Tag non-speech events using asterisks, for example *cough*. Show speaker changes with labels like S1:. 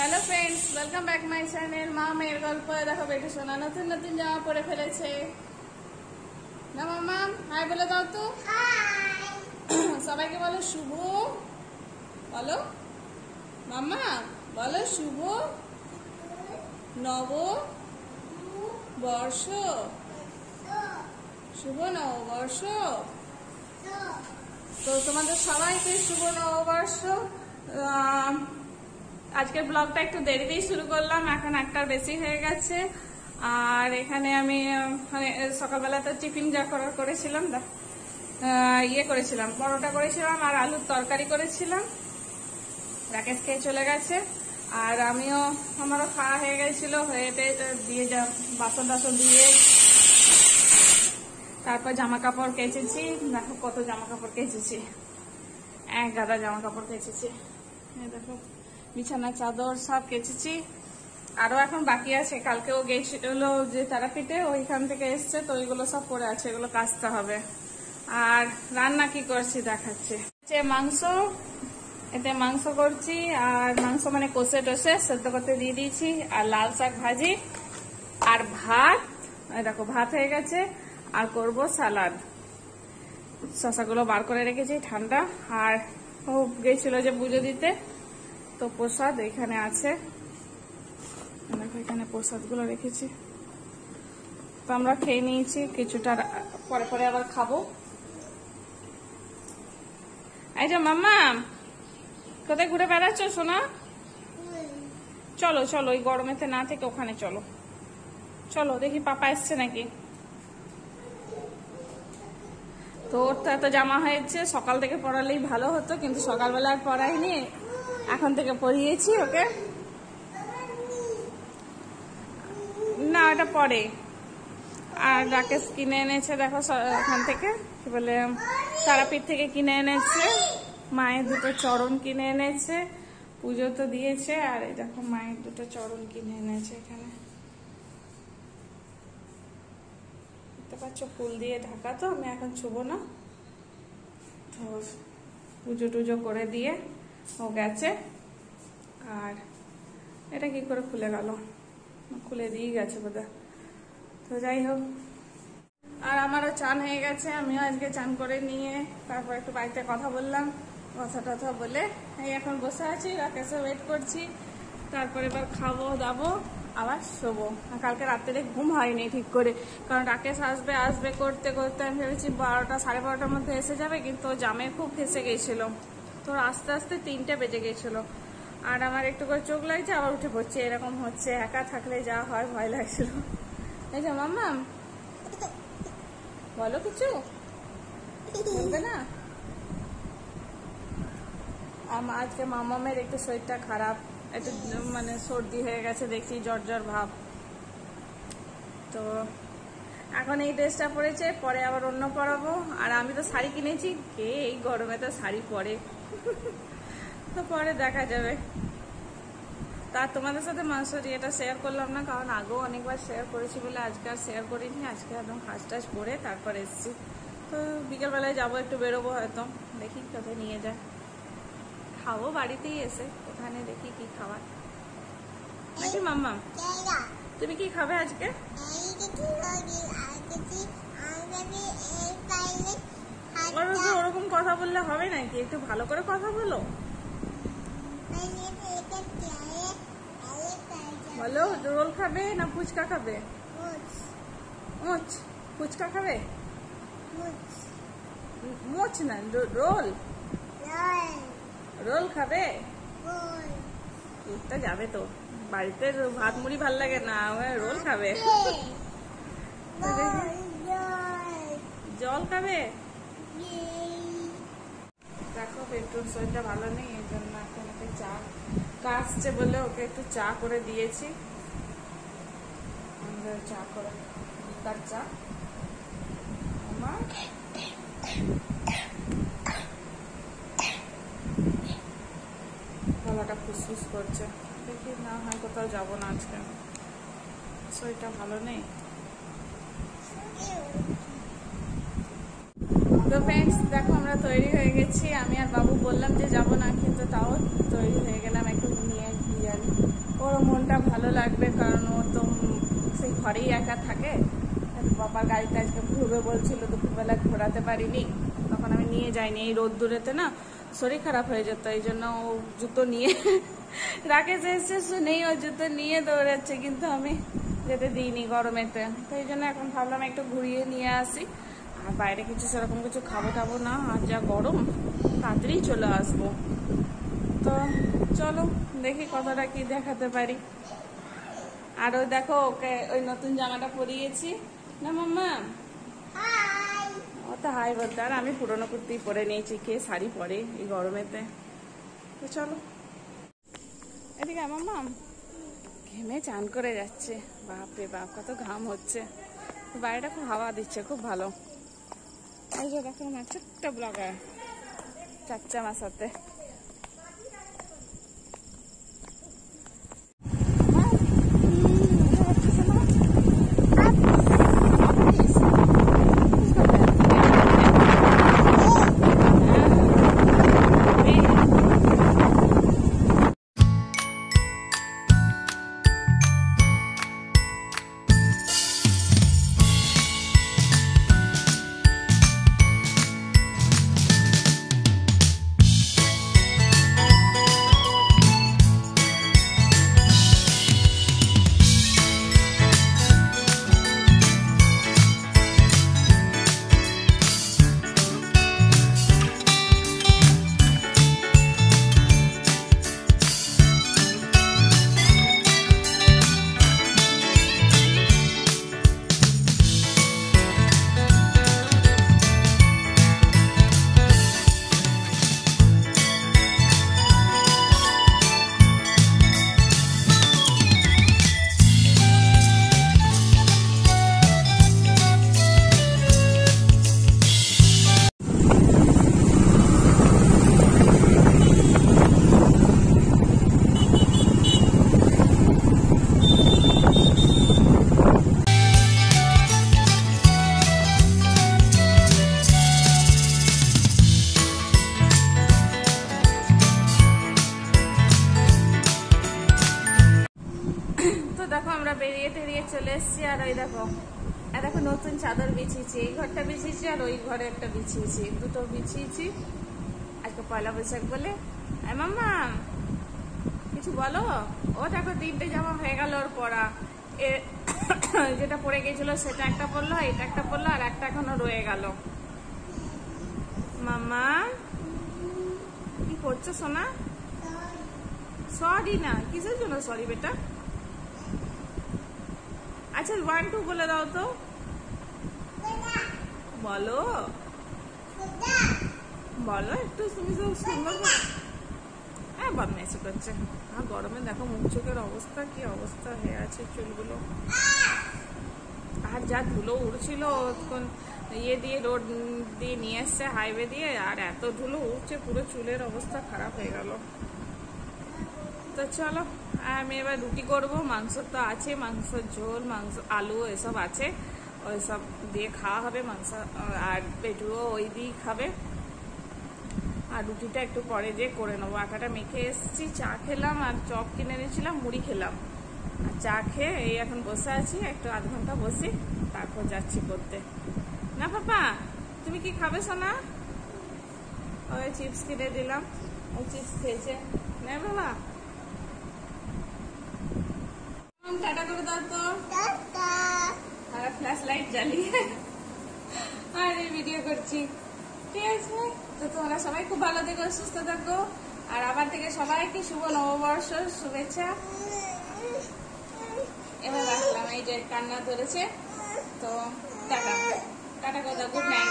S1: Hello friends welcome back my channel মা মেয়ের গল্প দেখো বেটে সোনা নতুন নতুন জামা পরে ফেলেছে না মামা হাই বলে দাও তো সবাইকে বলো শুভ বলো মামা বলো শুভ নব বর্ষ শুভ নববর্ষ তো তোমাদের সবাইকে শুভ নববর্ষ। আহ, আজকের ব্লগটা একটু দেরিতেই শুরু করলাম, এখন একটার বেশি হয়ে গেছে। আর এখানে আমি মানে সকালবেলা তো টিফিন যা করার করেছিলাম ইয়ে করেছিলাম, পরোটা করেছিলাম আর আলুর তরকারি করেছিলাম। রাকেশ খেয়ে চলে গেছে। আর আমিও, আমারও খাওয়া হয়ে গেছিল, হয়ে দিয়ে যা, বাসন টাসন দিয়ে তারপর জামা কাপড় কেচেছি। দেখো কত জামা কাপড় কেচেছি। এক গাদা জামা কাপড় কেচেছি দেখো। বিছানা, চাদর সব কেচেছি। আরও এখন বাকি আছে। কালকেও গেছিল যে তারাপীঠে ওইখান থেকে এসছে, তো ওইগুলো সব পড়ে আছে, এগুলো কাচতে হবে। আর রান্না কি করছি দেখাচ্ছে। মাংস, এতে মাংস করছি, আর মাংস মানে কষে টসে সেদ্ধ করতে দিয়ে দিয়েছি। আর লাল শাক ভাজি, আর ভাত দেখো, ভাত হয়ে গেছে, আর করব সালাদ। শশাগুলো বার করে রেখেছি ঠান্ডা। আর ও গেছিল যে পুজো দিতে তো প্রসাদ এখানে আছে। দেখো এখানে প্রসাদগুলো রেখেছি। তো আমরা খেয়ে নিয়েছি, কিছুটা পরে পরে আবার খাব। এই যে মাম্মা, কোথায় ঘুরে বেড়াচ্ছ সোনা? চলো চলো, ওই গরমেতে না থেকে ওখানে চলো। চলো, দেখি পাপা এসছে নাকি। তো ওর তো এত জামা হয়েছে, সকাল থেকে পড়ালেই ভালো হতো, কিন্তু সকালবেলা আর পড়াইনি এখন থেকে পড়িয়েছি, ওকে? না, ওটা পরে। আর রাকেশ কিনে এনেছে, দেখো ওখান থেকে। কি বলে, তারাপীঠ থেকে কিনে এনেছে। মায়ের দুটো চরণ কিনে এনেছে। পুজো তো দিয়েছে, আর এই দেখো, মায়ের দুটো চরণ কিনে এনেছে এখানে। পাচ্ছ, ফুল দিয়ে ঢাকা তো, আমি এখন ছুবো না। তো পুজো টুজো করে দিয়ে। ও গেছে। আর এটা কি করে খুলে গেল? খুলে দিয়ে গেছে বোধহয়। তো যাই হোক। আর আমারও চান হয়ে গেছে, আমিও আজকে চান করে নিয়ে তারপর একটু বাড়িতে কথা বললাম কথা টথা বলে, এই এখন বসে আছি রাকেশে ওয়েট করছি, তারপর এবার খাব, দাবো, আবার শোবো। কালকে রাত্রে ঘুম হয়নি ঠিক করে, কারণ রাকেশ আসবে আসবে করতে করতে আমি ভেবেছি বারোটা, সাড়ে বারোটার মধ্যে এসে যাবে, কিন্তু জামে খুব ফেসে গেছিল। তো আস্তে আস্তে তিনটে বেজে গেছিল। আর আমার একটু করে চোখ লাগছে, আবার উঠে পড়ছে। এরকম হচ্ছে, একা থাকলে যা হয় ভয় লাগছিল। এই যে মাম্মা বলো কিছু? বলবে না? আজকে মামামের একটু শরীরটা খারাপ, একটু মানে সর্দি হয়ে গেছে দেখছি, জ্বর জ্বর ভাব। তো এখন এই ড্রেসটা পরেছে, পরে আবার অন্য পরাবো। আর আমি তো শাড়ি কিনেছি, কে এই গরমে তো শাড়ি পরে? তো *laughs* পরে দেখা যাবে। তা তোমাদের সাথে মাংসের ইয়েটা শেয়ার করলাম না, কারণ আগেও অনেকবার শেয়ার করেছি বলে আজকে আর শেয়ার করিনি, আজকে একদম হাঁস টাস করে তারপর এসেছি। তো বিকেলবেলায় যাব, একটু বেরোবো হয়তো, দেখি কোথায় নিয়ে যায়। খাব বাড়িতেই এসে, ওখানে দেখি কি খাবার। নাকি মাম্মা? তুমি কি খাবে আজকে? ওরকম ওরকম কথা বললে হবে নাকি? একটু ভালো করে কথা বলো। বলো রোল খাবে না ফুচকা খাবে? মোচ। ফুচকা খাবে? মোচ না রোল। রোল খাবে? ঘুরতে যাবে তো। বাড়িতে ভাত মুড়ি ভালো লাগে না রোল খাবে। *laughs* *laughs* জল খাবে? দেখো, পেট্রোল শরীরটা ভালো নেই, এই জন্য এখন ওকে চা কাশছে বলে ওকে একটু চা করে দিয়েছি। আমরা চা করে, তার চা। আমার? গলাটা ফুসফুস করছে। দেখি না হয় কোথাও যাব না আজকে। শরীরটা ভালো নেই। তো ফ্রেন্ডস দেখো আমরা তৈরি হয়ে গেছি। আমি আর বাবু বললাম যে যাব না, কিন্তু তাও তৈরি হয়ে গেলাম একটু নিয়ে বিরিয়ানি ভালো লাগবে, কারণ ও তো সেই ঘরেই একা থাকে। বাবার গাড়িটা আজকে ঘুরবে বলছিল, দুপুরবেলা ঘোরাতে পারিনি। তখন আমি নিয়ে যাইনি, এই রোদ্দুরেতে না শরীর খারাপ হয়ে যেত, এই জন্য ও জুতো নিয়ে *laughs* রাকেশ এসছে, শুনেই ও জুতো নিয়ে দৌড়াচ্ছে, কিন্তু আমি যেতে দিইনি গরমেতে। তো এই জন্য এখন ভাবলাম একটু ঘুরিয়ে নিয়ে আসি। আর বাইরে কিছু সেরকম কিছু খাব খাব না আর যা গরম তাড়াতাড়ি চলে আসব। তো চলো দেখি কতটা কি দেখাতে পারি। আর ওই দেখো ওকে ওই নতুন জামাটা পরিয়েছি। না মাম্মা? ও তো হাই বলতে আর আমি পুরোনো কুর্তি পরে নিয়েছি কে শাড়ি পরে এই গরমেতে। তো চলো। এদিকে মাম্মা। ঘেমে চান করে যাচ্ছে। বাপ রে বাপ কত ঘাম হচ্ছে। বাইরেটা খুব হাওয়া দিচ্ছে খুব ভালো। এই যে দেখো আমার ছোট্ট ব্লগার চাচ্চা আমার ওই দেখো। আর দেখো নতুন চাদর বিছিয়েছি। এই ঘরটা বিছিয়েছি আর ওই ঘরে একটা বিছিয়েছি। দুটো বিছিয়েছি। আজকে পয়লা বৈশাখ বলে। মাম্মা, কিছু বলো? ও দেখো তিনটে জামা হয়ে গেল ওর এ, যেটা পড়ে গেছিল সেটা একটা পরলো, এটা একটা পরলো, আর একটা এখনও রয়ে গেল। মাম্মা, কি করছ সোনা? সরি না, কিসের জন্য সরি বেটা? আচ্ছা ওয়ান টু বলে দাও তো। বলো। বলো, একটু তুমি তো সুন্দর হ্যাঁ বদমাইশি করছে। আর গরমে দেখো মুখ চোখের অবস্থা, কি অবস্থা হয়ে আছে চুলগুলো। আর যা ধুলো উড়ছিল ইয়ে দিয়ে রোড দিয়ে নিয়ে এসছে হাইওয়ে দিয়ে, আর এত ধুলো উঠছে পুরো চুলের অবস্থা খারাপ হয়ে গেল। তো চলো আমি এবার রুটি করব, মাংস তো আছে, মাংস ঝোল, মাংস আলু এসব আছে। ওই সব দিয়ে খাওয়া হবে, মাংস, আর পেটুও ওই দিয়েই খাবে। আর রুটিটা একটু পরে দিয়ে করে নেব। আটাটা মেখে এসেছি, চা খেলাম আর চপ কিনে এনেছিলাম, মুড়ি খেলাম। আর চা খেয়ে এই এখন বসে আছি, একটু আধ ঘণ্টা বসি, তারপর যাচ্ছি করতে। না পাপা, তুমি কি খাবে সোনা? ওই চিপস কিনে দিলাম। ওই চিপস খেয়েছে। না বাবা। টাটা করে দাও তো আর ফ্ল্যাশ লাইট জ্বালিয়ে আর এই ভিডিও করছি ঠিক আছে তো তোমরা সবাই খুব ভালো থেকো সুস্থ থাকো। আর আবার থেকে সবাইকে শুভ নববর্ষ শুভেচ্ছা। এবার রাখলাম এই যে কান্না ধরেছে। তো টাটা। টাটা কথা গুড নাইট